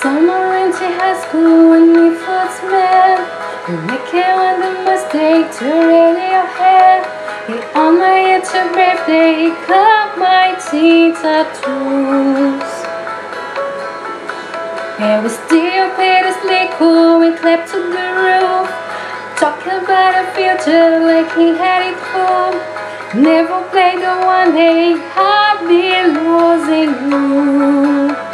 Summer in high school when we first met. You make it when the mistake to head. You on my head your birthday, they cut my teeth tattoos. And we still pretty slick liquor, we clapped to the roof. Talking about a future like he had it home. Never played the one day I'd be losing you.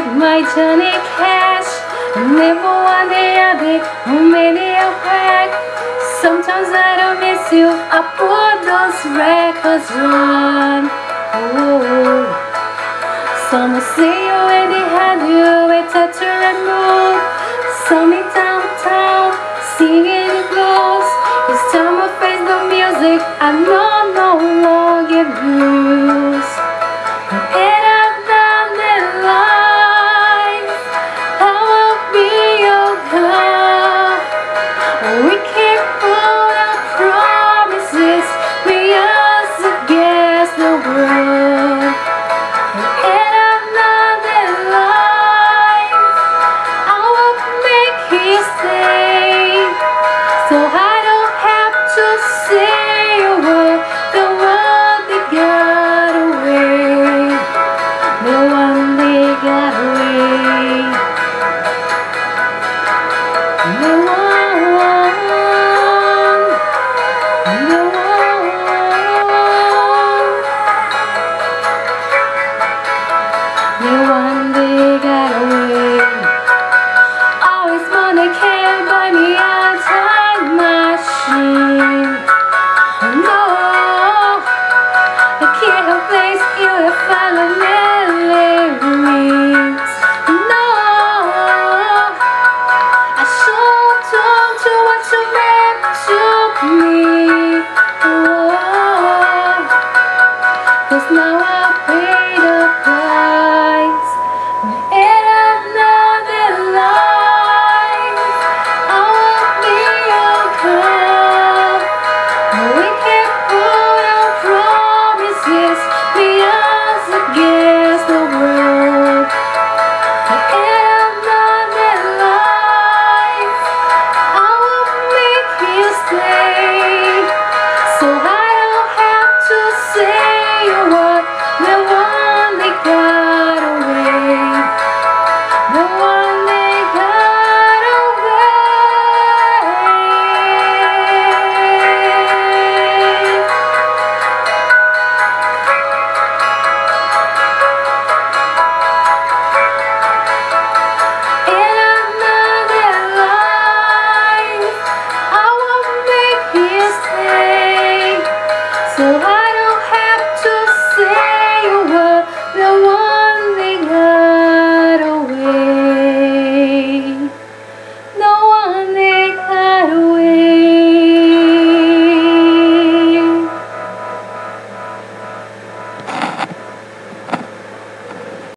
What my Johnny Cash Never one day I did or maybe I'll crack Sometimes I don't miss you I put those records on oh. Some will